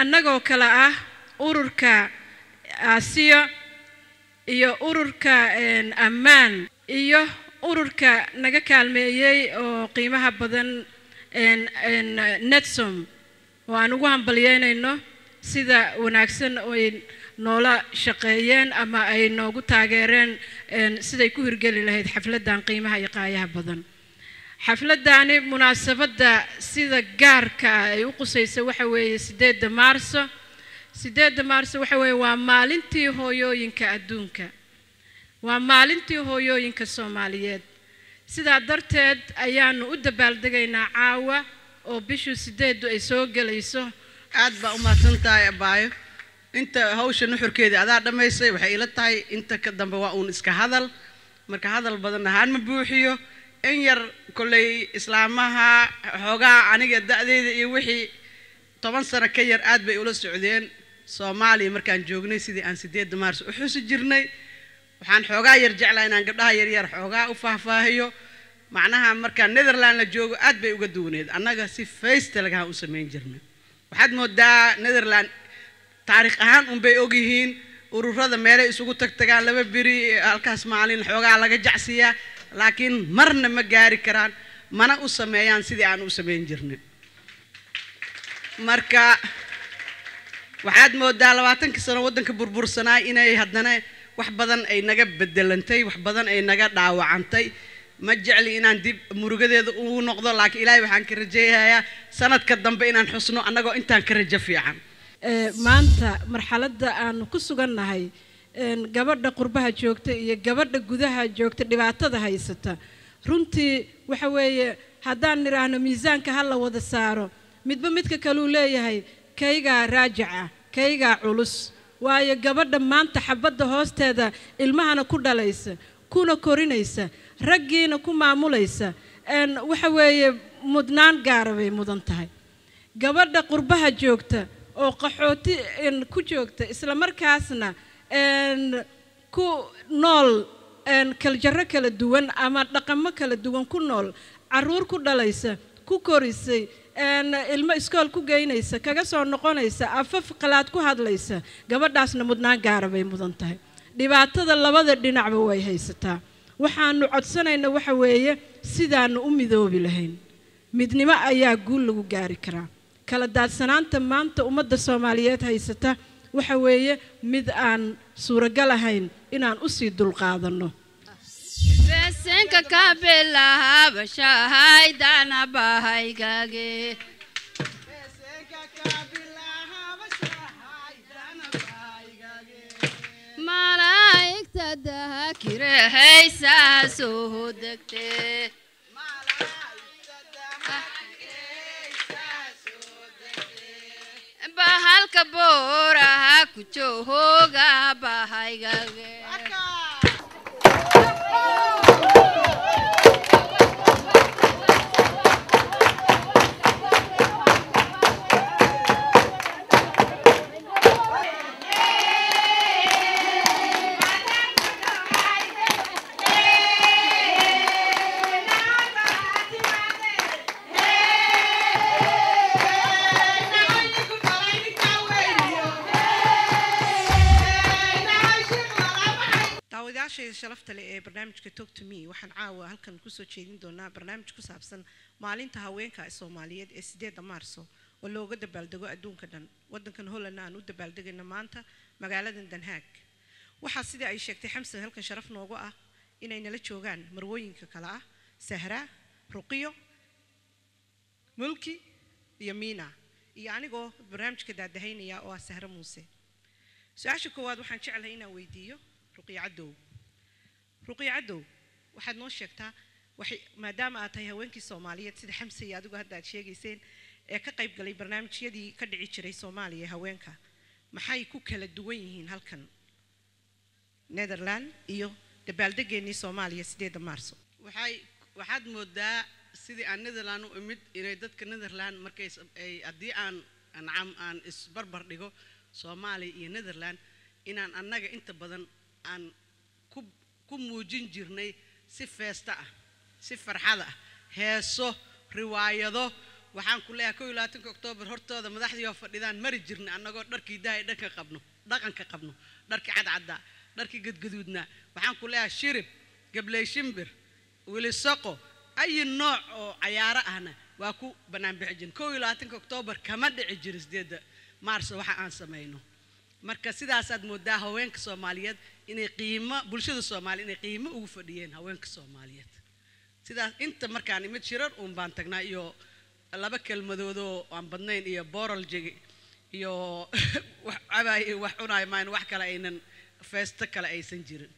annagoo kale ah ururka aasiya iyo ururka ammaan iyo ururka naga kaalmeeyey oo qiimaha badan netsom oo aan ugu hambalyeynayno sida wanaagsan ay noola shaqeeyeen ama ay noogu taageereen siday ku hirgeli lahayd xafladdan qiimaha iyo qaayaha badan xafladdaani munaasabadda sida gaarka ah ay u qusaysa waxa weeye sideedda maarso. Sideedda maarso waxa weeye waa maalintii hooyooyinka adduunka. Waa maalintii hooyooyinka soomaaliyeed. Sidaa darteed ayaanu u dabaaldegaynaa caawa oo bishu sideeddu ay soo gelayso. Aad baa u mahadsan tahay abaayo inta hawsha nuxurkeedii adaa dhammaysay waxay ila tahay inta ka dambe waa uun iska hadal. Marka hadal badan ahaan ma buuxiyo in yar kolley islaamaha xoogaa aniga da'deyda iyo wixii toban sano ka yar aad bay ula socdeen. Soomaaliya markaan joognay sidii aan sideedda maars u xusi jirnay. Waxaan xoogaa yar jeclaa inaan gabdhaha yaryar xoogaa u faahfaahiyo. Macnaha markaan netherland la joogo aad bay uga duwaneed. Annaga si faystalagaha u samayn jirnay. Waxaad moodaa netherland taariikh ahaan unbay ogyihiin ururada meelay isugu tagtagaan laba beri halkaas maalin xoogaa laga jacsiyaa laakiin marna ma gaari karaan mana u sameeyaan sidii aan u samayn jirnay marka waxaad moodaa labaatankii sano waddanka burbursanaa inay haddana wax badan ay naga bedelantay wax badan ay naga dhaawacantay. Ma jecli inaan dib murugadeeda ugu noqdo laakiin ilaahay waxaan ka rajeeyayaa sanadka dambe inaan xusno annagoo intaan ka rajo fiican. Maanta marxaladda aanu ku sugannahay gabadha qurbaha joogta iyo gabadha gudaha joogta dhibaatada haysata. Runtii waxa weeye haddaan nidhaahno miisaanka ha la wada saaro midba midka kaleu leeyahay kaygaa raajica kaygaa culus. Waayo gabadha maanta xabadda hoosteeda ilmahana ku dhalaysa kuna korinaysa raggiina ku maamulaysa. Waxa weeye mudnaan gaara bay mudan tahay. Gabadha qurbaha joogta oo qaxooti ku joogta isla markaasna ku nool kaljarro kala duwan ama dhaqamo kala duwan ku nool. Caruur ku dhalaysa ku korisay ilmo iskool ku geynaysa kaga soo noqonaysa afaf qalaad ku hadlaysa gabadhaasna mudnaan gaara bay mudan tahay. Dhibaatada labada dhinacba way haysataa. Waxaanu codsanayna waxa weeye sidaanu u midoobi lahayn. Midnimo ayaa guul lagu gaari karaa. Kala daadsanaanta maanta ummadda soomaaliyeed haysata waxa weeye mid aan suuragal ahayn inaan u sii dulqaadanno besenka bahaygage malaa'igta dahakirahaysaa soo degtee bahalka booraha ku jooga daawadayaashayda sharafta leh ee barnaamijka talk to me waxaan caawa halkan ku soo jeedin doonaa barnaamij ku saabsan maalinta haweenka ee soomaaliyeed ee sideedda maarso oo looga dabaaldego adduunka dhan. Waddankan hollandna aan u dabaaldegayno maanta magaaladan danhaag waxaa sidii ay sheegtay xamsan halkan sharaf noogu ah inay nala joogaan marwooyinka kale ah sahra ruqiyo mulki iyo miina. Iyo anigoo barnaamijka daadahaynaya oo ah sahre muuse. Su'aasha koowaad waxaan jeclahay inaan weydiiyo ruqiyo cadow ruqiyo cadow waxaad noo sheegtaa maadaama aad tahay haweenkii soomaaliyeed sida xamse iyo adigu hadda aad sheegayseen ee ka qayb galay barnaamijyadii ka dhici jiray soomaaliya ee haweenka. Maxay ku kala duwan yihiin halkan? Netherland iyo dabaaldegeennii soomaaliya sideedda maarso waxaad moodaa sidii aan netherland u imid inay dadka netherland markay ay haddii aan nacam aan isbarbar dhigo soomaaliya iyo netherland inaan annaga inta badan aan ku ku muujin jirnay si feesta ah si farxad ah heeso riwaayado. Waxaan ku leeyahay kow labaatanka oktoobar hortooda madaxdii oo fadhidaan mari jirna annagoo dharkii dahay dhanka qabno dhaqanka qabno dharkii cadcaddaa dharkii gadgaduudnaa waxaan ku leeyahay shirib gabley shimbir wilisaqo ayi nooc oo cayaaro ahna waa ku bannaan bixi jirin kow iyo labaatanka oktoobar kama dhici jiro sideedda maarso waxa aan samayno marka sidaasaad moodaa haweenka soomaaliyeed inay qiimo bulshada soomaaliya inay qiimo ugu fadhiyeen haweenka soomaaliyeed. Sidaas inta markaan imid shirar uun baan tagnaa iyo laba kelmadoodoo aan badnayn iyo boralji iyo wax cabaay wax cunaay maan wax kale aynan feesto kale aysan jirin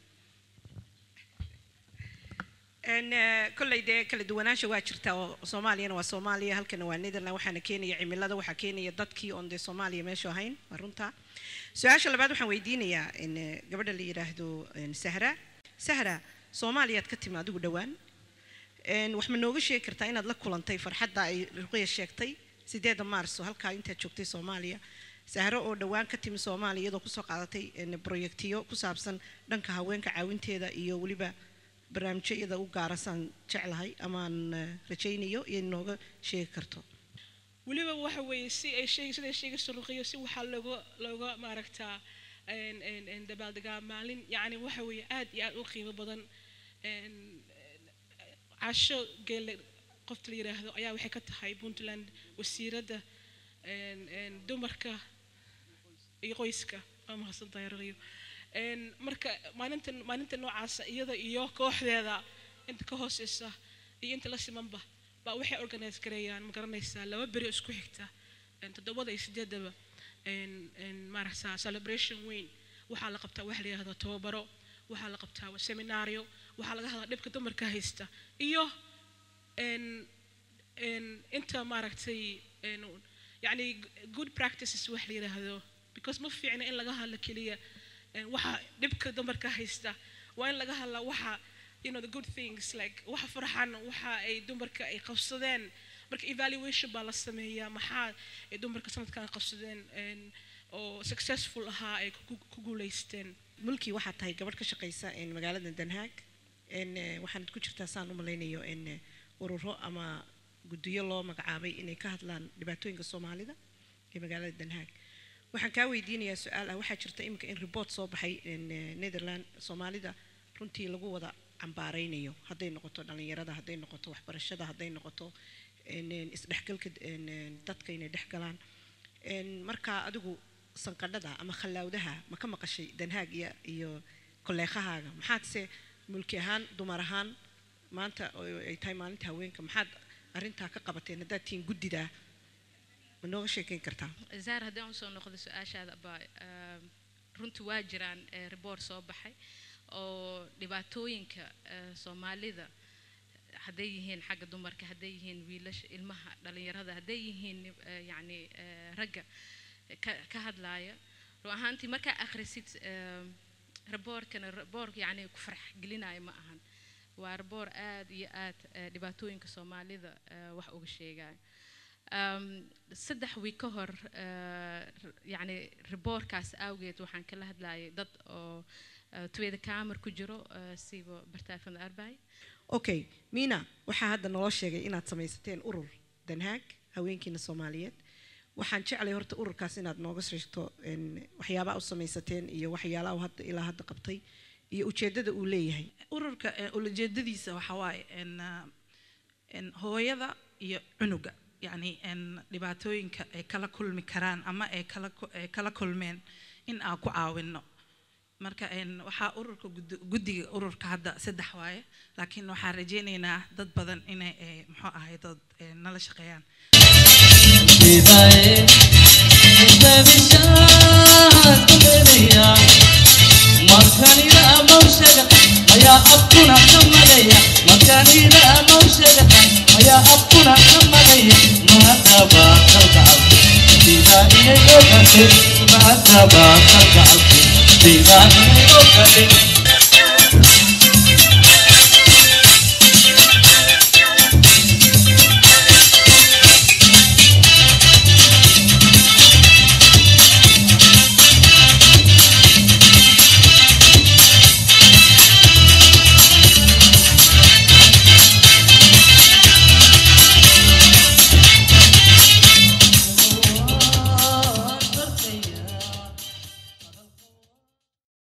kolley dee kala duwanaansha waa jirta oo soomaaliyana waa soomaaliya halkana waa netherland waxaana keenaya cimilada waxaa keenaya dadkii oon dee soomaaliya meesha ahayn waa runta. Su'aasha labaad waxaan weydiinayaa in eh, gabadha la yidhaahdo sahra. Sahra soomaaliyaad ka timi adigu dhowaan. Wax ma nooga sheegi kartaa inaad la kulantay farxadda ay ruqya sheegtay sideeda maarso halkaa intaad joogtay soomaaliya. Sahro oo dhowaan ka timi soomaaliya iyadoo ku soo qaadatay en, projektiyo ku saabsan dhanka haweenka caawinteeda iyo weliba barnaamijyo iyada u gaarasaan jeclahay amaan eh, rajaynayo iyo nooga sheegi karto. Weliba waxa weeye si ay sheeg siday sheegayso ruqiyo si waxaa looga looga maaragtaa dabaaldegaa maalin. Yacni waxa weeye aad iyo aad u qiimo badan casho geelle qofta la yidhaahdo ayaa waxay ka tahay puntland wasiiradda dumarka iyo qoyska waa mahadsantahay ruqiyo marka maalinta maalinta noocaasa iyada iyo kooxdeeda inta ka hooseysa iyo inta la simanba baa waxay organise gareeyaan ma garanaysaa laba beri isku xigta toddobada iyo sideedaba maaragtaa celebration weyn. Waxaa la qabtaa waxa la yidhahdo tababaro waxaa la qabtaa seminaario waxaa laga hadlaa dhibka dumarka haysta. Iyo inta maaragtay een, yacni good practices wax la yidhaahdo because ma fiicna in laga hadlo keliya een, waxa dhibka dumarka haysta. Waa in laga hadlaa waxa you know the good things like waxa farxan waxa ay dumarka ay qabsadeen. Marka evaluation baa la sameeyaa maxaa ay dumarka sanadkan qabsadeen een, oo successful ahaa ay ku guuleysteen. Mulkii waxaad tahay gabadh ka shaqaysa magaalada den haag. En, eh, waxaanad ku jirtaa saan u malaynayo en, eh, ururo ama guddiyo loo magacaabay inay ka hadlaan dhibaatooyinka soomaalida ee magaalada den haag waxaan kaa weydiinayaa su'aal ah. Waxaa jirta iminka in report soo baxay eh, netherland soomaalida runtii lagu wada cambaaraynayo. Hadday noqoto dhallinyarada hadday noqoto waxbarashada hadday noqoto en, isdhexgalka dadka inay dhexgalaan markaa adigu sanqadhada ama khallawdaha ma ka maqashay danhaag iyo iyo kolleekhahaaga. Maxaadse mulki ahaan dumar ahaan maanta ay tahay maalinta haweenka maxaad arrintaa ka qabateen haddaad tihiin guddidaa ma nooga sheekeyn kartaa zaar haddii u soo noqdo su'aashaada baa ehm, runtii waa jiraan eh, report soo baxay oo dhibaatooyinka eh, soomaalida hadday yihiin xagga dumarka hadday yihiin wiilasha ilmaha dhalinyarada hadday yihiin eh, yacni eh, ragga ka ka hadlaaya. Run ahaantii markaa akhrisid ehm, raboorkana raboor yacni ku farax gelinaayo ma ahan. Waa raboor aad iyo aad eh, dhibaatooyinka soomaalida wax uga sheegayo Um, saddex wiig ka hor uh, yani riboorkaas awgeed waxaan kala hadlayay dad oo uh, tweeda kaamar ku jiro uh, siiba bartaafada arbay okay miina waxaa hadda naloo sheegay inaad samaysateen urur danhaag haweenkiina soomaaliyeed. Waxaan jeclay horta ururkaas inaad nooga sheegto en, waxyaabaha u samaysateen iyo waxyaalaha hadda ilaa hadda qabtay iyo ujeeddada uu leeyahay. Ururka eh, ulajeedadiisa waxaa waaye hooyada iyo cunuga karaan ama ay kala ku- ay kala kulmeen in aan ku caawino marka en, waxaa ururka guddi- guddiga ururka hadda saddex waaye laakiin waxaan rajeynaynaa dad badan inay eh, muxuu ahay dad eh, nala shaqeeyaan Vivae, esta markanida mawshaga ayaa abkuna ka magaya markanida mawshaga ayaa abkuna ka inay ogate mahadaba kalgacalku sidaa inay ogate